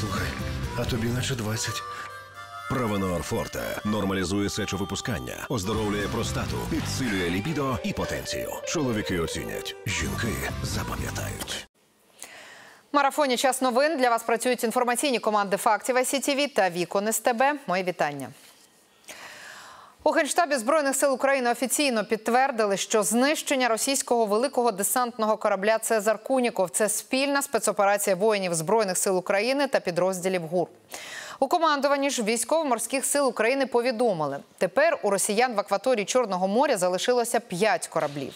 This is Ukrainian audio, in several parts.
Слухай, а тобі наче 20. Правонор Форте нормалізує сечовипускання, оздоровлює простату, підсилює лібідо і потенцію. Чоловіки оцінять, жінки запам'ятають. В марафоні час новин для вас працюють інформаційні команди фактів ICTV та Вікон СТБ. Мої вітання. У Генштабі Збройних сил України офіційно підтвердили, що знищення російського великого десантного корабля Цезар Куніков це спільна спецоперація воїнів Збройних сил України та підрозділів ГУР. У командуванні ж військово-морських сил України повідомили, тепер у росіян в акваторії Чорного моря залишилося 5 кораблів.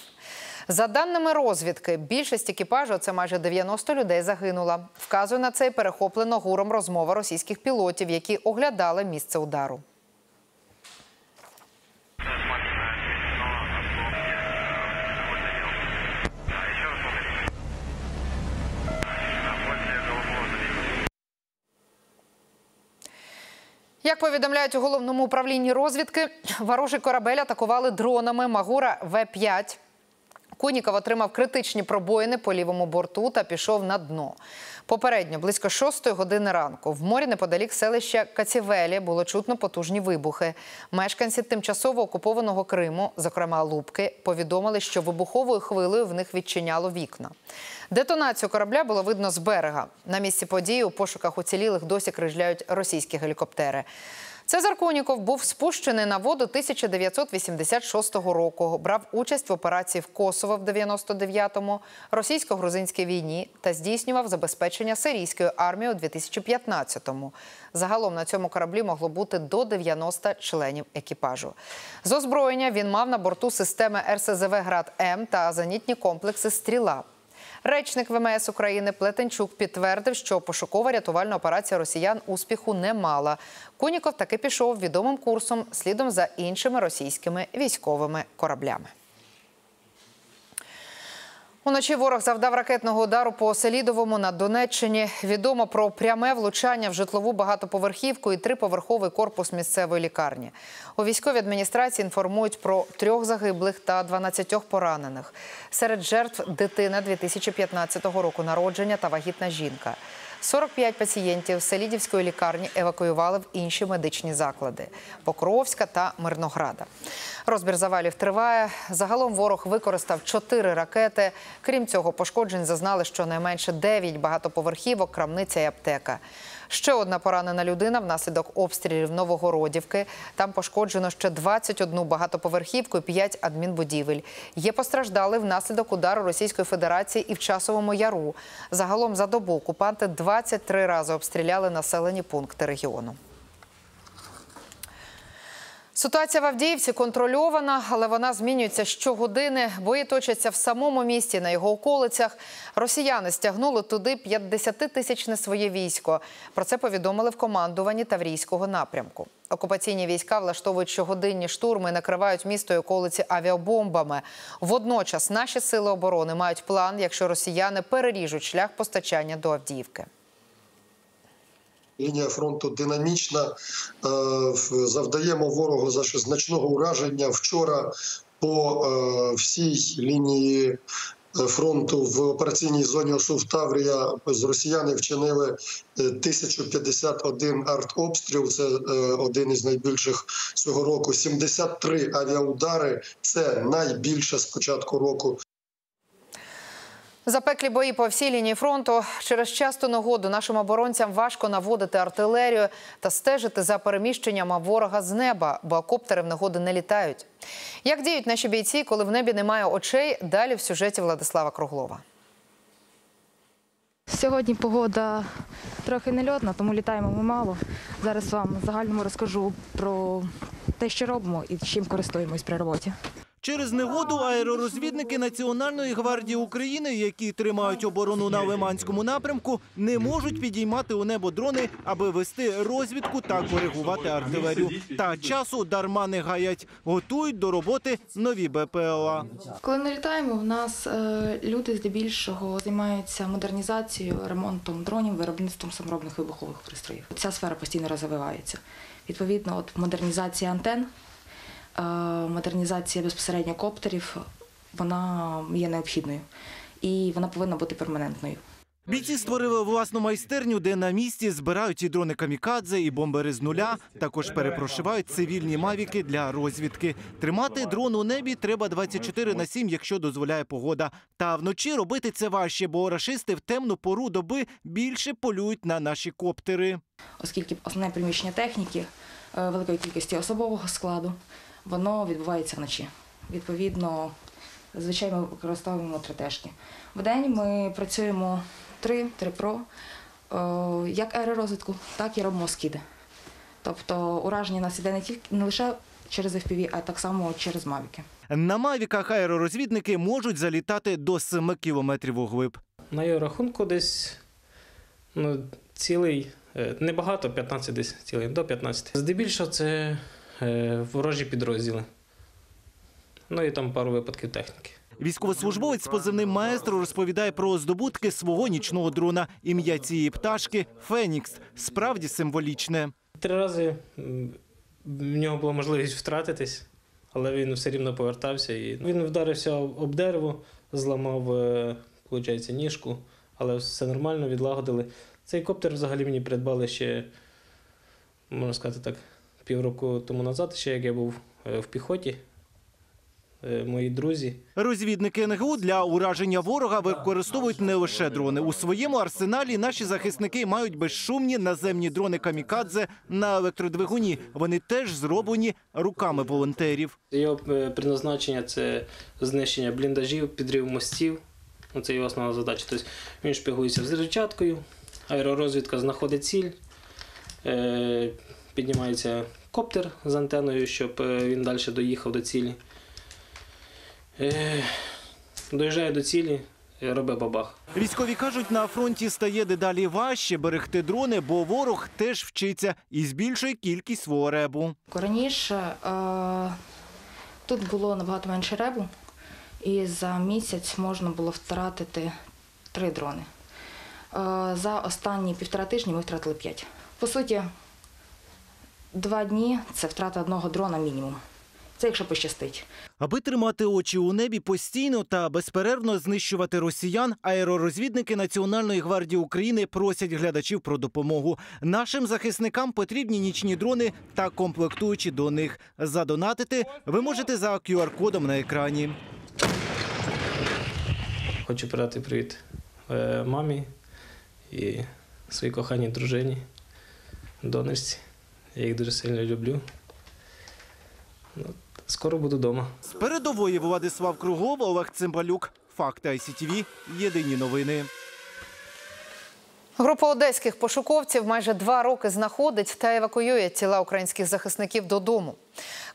За даними розвідки, більшість екіпажу, це майже 90 людей, загинула. Вказує на це й перехоплено гуром розмова російських пілотів, які оглядали місце удару. Як повідомляють у головному управлінні розвідки, ворожий корабель атакували дронами Магура В-5. Куніков отримав критичні пробоїни по лівому борту та пішов на дно. Попередньо, близько 6 години ранку, в морі неподалік селища Кацівелі було чутно потужні вибухи. Мешканці тимчасово окупованого Криму, зокрема Лубки, повідомили, що вибуховою хвилею в них відчиняло вікна. Детонацію корабля було видно з берега. На місці події у пошуках уцілілих досі крижляють російські гелікоптери. Цезар Коніков був спущений на воду 1986 року. Брав участь в операції в Косово в 99-му, російсько-грузинській війні та здійснював забезпечення сирійської армії у 2015-му. Загалом на цьому кораблі могло бути до 90 членів екіпажу. З озброєння він мав на борту системи РСЗВ Град М та зенітні комплекси Стріла. Речник ВМС України Плетенчук підтвердив, що пошукова рятувальна операція росіян успіху не мала. Куніков таки пішов відомим курсом слідом за іншими російськими військовими кораблями. Уночі ворог завдав ракетного удару по Селідовому на Донеччині. Відомо про пряме влучання в житлову багатоповерхівку і триповерховий корпус місцевої лікарні. У військовій адміністрації інформують про трьох загиблих та 12 поранених. Серед жертв дитина 2015 року народження та вагітна жінка. 45 пацієнтів Селідівської лікарні евакуювали в інші медичні заклади Покровська та Мирнограда. Розбір завалів триває. Загалом ворог використав чотири ракети. Крім цього, пошкоджень зазнали щонайменше 9 багатоповерхівок, крамниця і аптека. Ще одна поранена людина внаслідок обстрілів Новогородівки. Там пошкоджено ще 21 багатоповерхівку і 5 адмінбудівель. Є постраждали внаслідок удару Російської Федерації і в часовому яру. Загалом за добу окупанти 23 рази обстріляли населені пункти регіону. Ситуація в Авдіївці контрольована, але вона змінюється щогодини. Бої точаться в самому місті, на його околицях. Росіяни стягнули туди 50-тисячне своє військо. Про це повідомили в командуванні Таврійського напрямку. Окупаційні війська влаштовують щогодинні штурми, і накривають місто і околиці авіабомбами. Водночас наші сили оборони мають план, якщо росіяни переріжуть шлях постачання до Авдіївки. Лінія фронту динамічна. Е, Завдаємо ворогу за значного ураження. Вчора по е, всій лінії е, фронту в операційній зоні ОСУВ Таврія з росіяни вчинили 1051 артобстріл. Це один із найбільших цього року. 73 авіаудари. Це найбільше з початку року. Запеклі бої по всій лінії фронту через часту нагоду нашим оборонцям важко наводити артилерію та стежити за переміщенням ворога з неба, бо коптери в негоду не літають. Як діють наші бійці, коли в небі немає очей? Далі в сюжеті Владислава Круглова. Сьогодні погода трохи нельотна, тому літаємо ми мало. Зараз вам загальному розкажу про те, що робимо і чим користуємось при роботі. Через негоду аеророзвідники Національної гвардії України, які тримають оборону на Лиманському напрямку, не можуть підіймати у небо дрони, аби вести розвідку та коригувати артилерію. Та часу дарма не гаять, готують до роботи нові БПЛА. Коли не літаємо, в нас е, люди здебільшого займаються модернізацією, ремонтом дронів, виробництвом саморобних вибухових пристроїв. Ця сфера постійно розвивається. Відповідно, от модернізація антен, модернізація безпосередньо коптерів, вона є необхідною і вона повинна бути перманентною. Бійці створили власну майстерню, де на місці збирають і дрони камікадзе, і бомбери з нуля. Також перепрошивають цивільні мавіки для розвідки. Тримати дрон у небі треба 24 на 7, якщо дозволяє погода. Та вночі робити це важче, бо рашисти в темну пору доби більше полюють на наші коптери. Оскільки основне приміщення техніки е, великої кількості особового складу, воно відбувається вночі. Відповідно, зазвичай ми використовуємо три тежки. Вдень ми працюємо три, три про, е, як аеророзвитку, так і робимо скиди. Тобто ураження нас іде не тільки не лише через FPV, а так само через мавіки. На мавіках аеророзвідники можуть залітати до 7 кілометрів углиб. На його рахунку десь ну, цілий, е, небагато, 15 десь цілий, до 15. Здебільшого це ворожі підрозділи. Ну і там пару випадків техніки. Військовослужбовець з позивним маестро розповідає про здобутки свого нічного дрона. Ім'я цієї пташки Фенікс. Справді символічне. Три рази в нього була можливість втратитись, але він все рівно повертався. І він вдарився об дерево, зламав, е, виходить, ніжку, але все нормально, відлагодили. Цей коптер взагалі мені придбали ще, можна сказати так, півроку тому назад, ще як я був е, в піхоті. Е, Мої друзі. Розвідники НГУ для ураження ворога використовують не лише дрони. У своєму арсеналі наші захисники мають безшумні наземні дрони камікадзе на електродвигуні. Вони теж зроблені руками волонтерів. Його е, призначення це знищення бліндажів, підрив мостів. Ну, Це його основна задача. Тобто він шпигується з речаткою, аеророзвідка знаходить ціль, піднімається коптер з антеною, щоб е, він далі доїхав до цілі. Е, доїжджає до цілі, е, робить бабах. Військові кажуть, на фронті стає дедалі важче берегти дрони, бо ворог теж вчиться і збільшує кількість свого ребу. Раніше е, тут було набагато менше ребу, і за місяць можна було втратити три дрони. Е, за останні півтора тижні ми втратили п'ять. По суті, два дні це втрата одного дрона мінімум. Це якщо пощастить. Аби тримати очі у небі постійно та безперервно знищувати росіян, аеророзвідники Національної гвардії України просять глядачів про допомогу. Нашим захисникам потрібні нічні дрони та комплектуючі до них. Задонатити ви можете за QR-кодом на екрані. Хочу передати привіт е, мамі і своїй коханій дружині, донорці. Я їх дуже сильно люблю. Ну, скоро буду вдома. З передової Владислав Кругов, Олег Цимбалюк. Факти ICTV. Єдині новини. Група одеських пошуковців майже два роки знаходить та евакуює тіла українських захисників додому.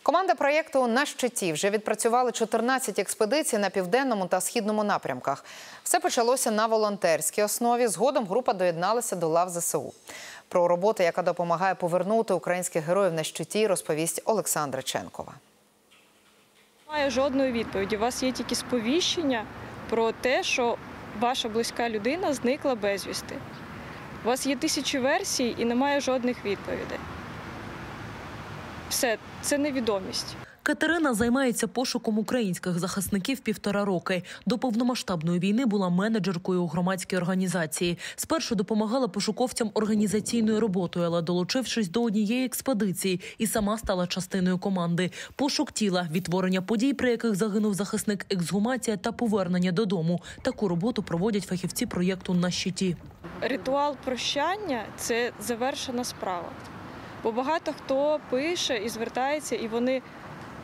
Команда проєкту на щиті вже відпрацювали 14 експедицій на південному та східному напрямках. Все почалося на волонтерській основі. Згодом група доєдналася до лав ЗСУ. Про роботу, яка допомагає повернути українських героїв на щиті, розповість Олександра Ченкова. Немає жодної відповіді. У вас є тільки сповіщення про те, що ваша близька людина зникла безвісти. У вас є тисячі версій і немає жодних відповідей. Все, це невідомість. Катерина займається пошуком українських захисників півтора роки. До повномасштабної війни була менеджеркою у громадській організації. Спершу допомагала пошуковцям організаційною роботою, але долучившись до однієї експедиції, і сама стала частиною команди. Пошук тіла, відтворення подій, при яких загинув захисник, ексгумація та повернення додому. Таку роботу проводять фахівці проєкту на щиті. Ритуал прощання це завершена справа. Бо багато хто пише і звертається, і вони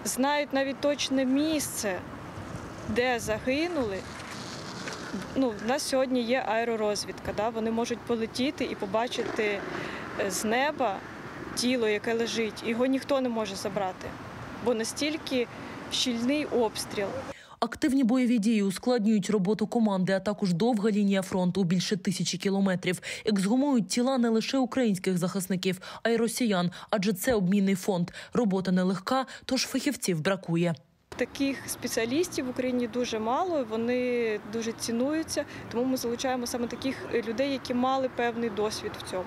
знають навіть точне місце, де загинули. Ну, У нас сьогодні є аеророзвідка. Да? Вони можуть полетіти і побачити е, з неба тіло, яке лежить. Його ніхто не може забрати, бо настільки щільний обстріл. Активні бойові дії ускладнюють роботу команди, а також довга лінія фронту більше тисячі кілометрів. Ексгумують тіла не лише українських захисників, а й росіян, адже це обмінний фонд. Робота нелегка, тож фахівців бракує. Таких спеціалістів в Україні дуже мало, вони дуже цінуються, тому ми залучаємо саме таких людей, які мали певний досвід в цьому.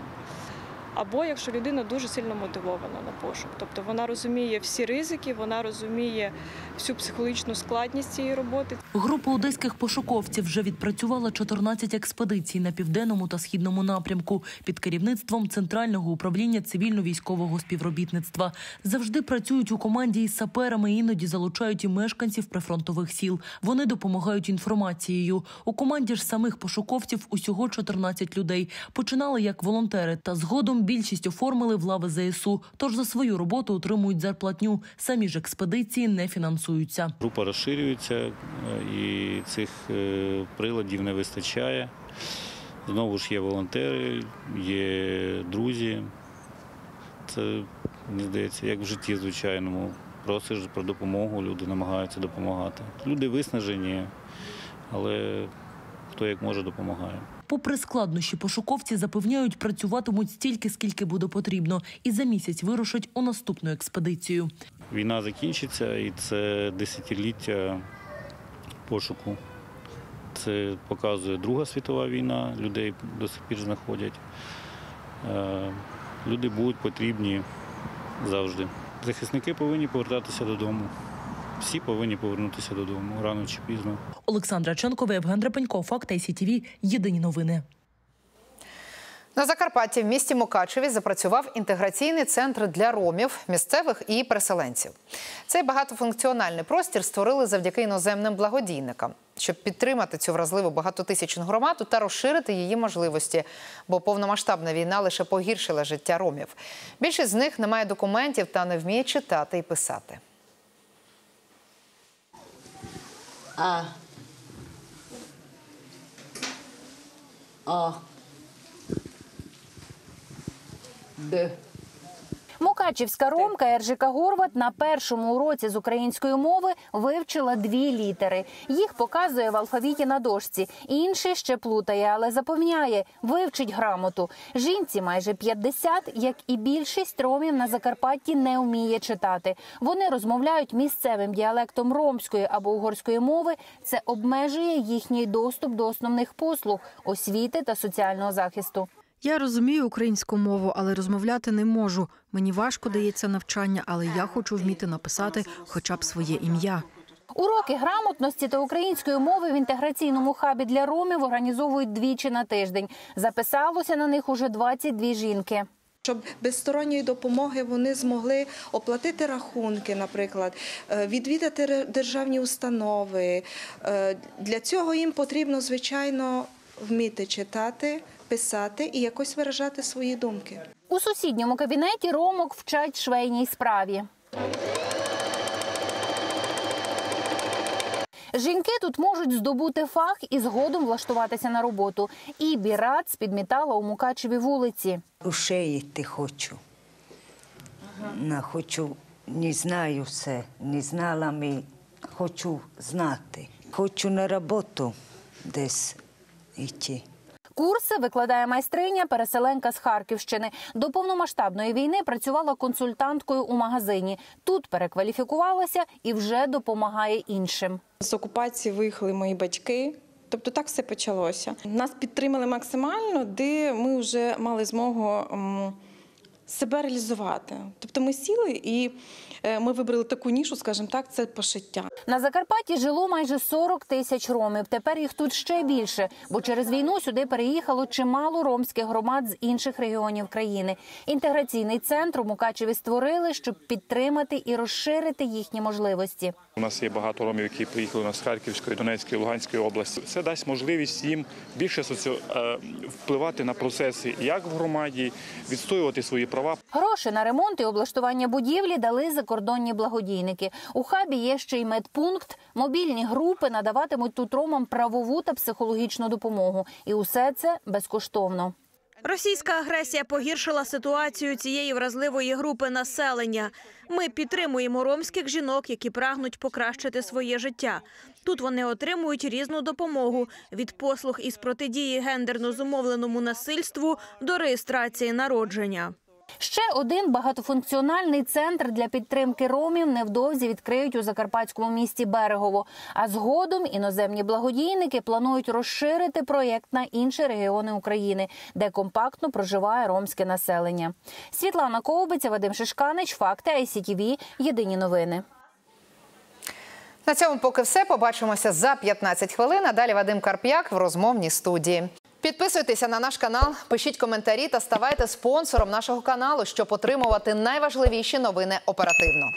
або якщо людина дуже сильно мотивована на пошук. Тобто вона розуміє всі ризики, вона розуміє всю психологічну складність цієї роботи. Група одеських пошуковців вже відпрацювала 14 експедицій на південному та східному напрямку під керівництвом Центрального управління цивільно-військового співробітництва. Завжди працюють у команді із саперами, іноді залучають і мешканців прифронтових сіл. Вони допомагають інформацією. У команді ж самих пошуковців усього 14 людей. Починали як волонтери, та згодом більшість оформили в лави ЗСУ. Тож за свою роботу отримують зарплатню. Самі ж експедиції не фінансуються. Група розширюється е, і цих е, приладів не вистачає. Знову ж є волонтери, є друзі. Це, мені здається, як в житті звичайному. Просиш про допомогу, люди намагаються допомагати. Люди виснажені, але хто як може допомагає. Попри складнощі, пошуковці запевняють, працюватимуть стільки, скільки буде потрібно, і за місяць вирушать у наступну експедицію. Війна закінчиться, і це десятиліття пошуку. Це показує Друга світова війна, людей до сих пір знаходять. Е, Люди будуть потрібні завжди. Захисники повинні повертатися додому. Всі повинні повернутися додому рано чи пізно. Олександра Ченкова, Євген Драпенько, Факт ICTV. Єдині новини. На Закарпатті в місті Мукачеві запрацював інтеграційний центр для ромів, місцевих і переселенців. Цей багатофункціональний простір створили завдяки іноземним благодійникам, щоб підтримати цю вразливу багатотисячну громаду та розширити її можливості, бо повномасштабна війна лише погіршила життя ромів. Більшість з них не має документів та не вміє читати і писати. А. О. Мукачівська ромка Ержика Горват на першому уроці з української мови вивчила дві літери. Їх показує в алфавіті на дошці. Інші ще плутає, але запевняє, вивчить грамоту. Жінці майже 50, як і більшість ромів на Закарпатті не вміє читати. Вони розмовляють місцевим діалектом ромської або угорської мови. Це обмежує їхній доступ до основних послуг, освіти та соціального захисту. Я розумію українську мову, але розмовляти не можу. Мені важко дається навчання, але я хочу вміти написати хоча б своє ім'я. Уроки грамотності та української мови в інтеграційному хабі для ромів організовують двічі на тиждень. Записалося на них уже 22 жінки. Щоб без сторонньої допомоги вони змогли оплатити рахунки, наприклад, е, відвідати державні установи. Е, Для цього їм потрібно, звичайно, вміти читати, писати і якось виражати свої думки. У сусідньому кабінеті ромок вчать швейній справі. Жінки тут можуть здобути фах і згодом влаштуватися на роботу. І Бірац підмітала у Мукачеві вулиці. У шеї йти хочу. На, хочу, не знаю все, не знала ми, хочу знати. Хочу на роботу десь йти. Курси викладає майстриня, переселенка з Харківщини. До повномасштабної війни працювала консультанткою у магазині. Тут перекваліфікувалася і вже допомагає іншим. З окупації виїхали мої батьки. Тобто так все почалося. Нас підтримали максимально, де ми вже мали змогу себе реалізувати. Тобто ми сіли і е, ми вибрали таку нішу, скажімо так, це пошиття. На Закарпатті жило майже 40 тисяч ромів. Тепер їх тут ще більше, бо через війну сюди переїхало чимало ромських громад з інших регіонів країни. Інтеграційний центр у Мукачеві створили, щоб підтримати і розширити їхні можливості. У нас є багато ромів, які приїхали у нас з Харківської, Донецької, Луганської області. Це дасть можливість їм більше соці... е, впливати на процеси як в громаді, відстоювати свої права. Гроші на ремонт і облаштування будівлі дали закордонні благодійники. У хабі є ще й медпункт. Мобільні групи надаватимуть тут ромам правову та психологічну допомогу. І усе це безкоштовно. Російська агресія погіршила ситуацію цієї вразливої групи населення. Ми підтримуємо ромських жінок, які прагнуть покращити своє життя. Тут вони отримують різну допомогу від послуг із протидії гендерно зумовленому насильству до реєстрації народження. Ще один багатофункціональний центр для підтримки ромів невдовзі відкриють у закарпатському місті Берегово. А згодом іноземні благодійники планують розширити проєкт на інші регіони України, де компактно проживає ромське населення. Світлана Ковбиця, Вадим Шишканич, факти ICTV, Єдині новини. На цьому поки все. Побачимося за 15 хвилин. А далі Вадим Карп'як в розмовній студії. Підписуйтеся на наш канал, пишіть коментарі та ставайте спонсором нашого каналу, щоб отримувати найважливіші новини оперативно.